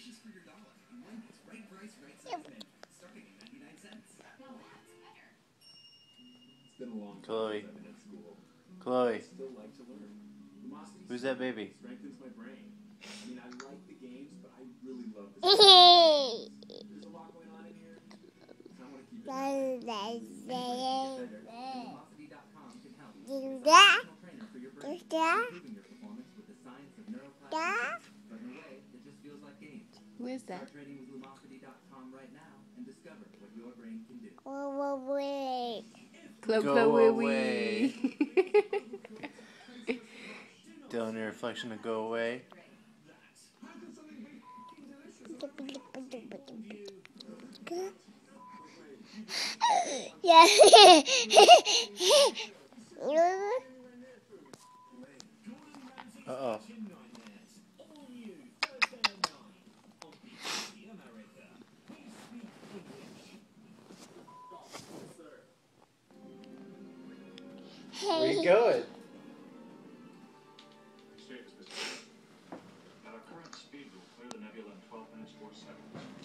wishes for your dollar and win this right price, right size menu, starting at 99 cents. that's better It's been a long time Chloe. since I've been at school. I Chloe, still like to learn. Lumosity who's that baby? strengthens my brain. I mean, I like the games, but I really love the There's a lot going on in here. So I want to keep it. Lumosity.com can help. Do that. personal trainer for your brain, that. improving your performance with the science of neuroplasticity. that. But in a way, it just feels like games. Who is that? Start trading with Lumosity.com right now and discover what your brain can do. Club Go Club Wee away. Wee. Dylan, your reflection to go away. Yeah. Uh oh. Where you going? At our current speed, we'll clear the nebula in 12 minutes, 4 seconds.